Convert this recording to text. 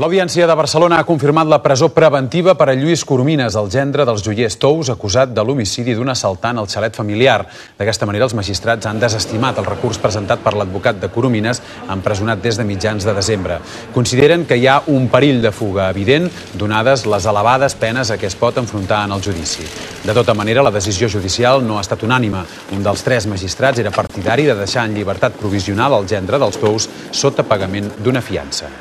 L'Audiència de Barcelona ha confirmat la presó preventiva per a Lluís Coromines, el gendre dels joiers Tous, acusat de l'homicidi d'un assaltant al xalet familiar. D'aquesta manera, els magistrats han desestimat el recurs presentat per l'advocat de Coromines, empresonat des de mitjans de desembre. Consideren que hi ha un perill de fuga evident, donades les elevades penes a què es pot enfrontar en el judici. De tota manera, la decisió judicial no ha estat unànime. Un dels tres magistrats era partidari de deixar en llibertat provisional el gendre dels Tous sota pagament d'una fiança.